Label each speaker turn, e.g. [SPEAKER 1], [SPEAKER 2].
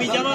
[SPEAKER 1] 見邪魔